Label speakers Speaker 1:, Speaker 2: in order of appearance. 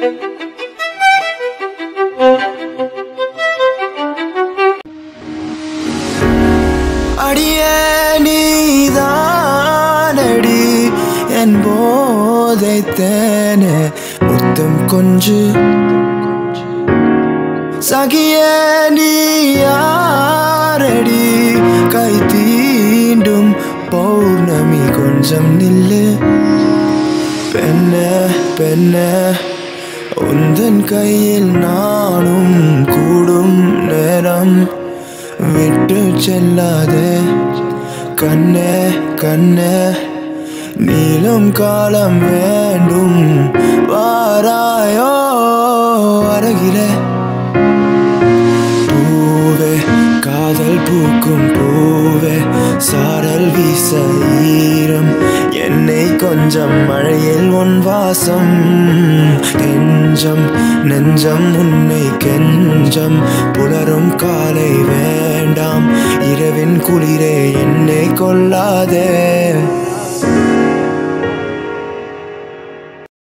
Speaker 1: அடிய நீதானடி. என் போதை தேனே முத்தம் கொஞ்சு. சகிய நீ கை தீண்டும் பௌர்ணமி கொஞ்சம் நில்லு. பெண்ண பெண்ண. உந்தன் கையில் நானும் கூடும் நேரம் விட்டு செல்லாதே. கண்ணே கண்ணே நீளும் காலம் வேண்டும். வாராயோ அருகிலே. பூவே காதல் பூக்கும் பூவே சாரல் வீச ஈரம். என்னை கொஞ்சம் மழையில் உன் வாசம் நெஞ்சம் நெஞ்சம் உன்னை கெஞ்சம். புலரும் காலை வேண்டாம். இரவின் குளிரே என்னை கொல்லாதே.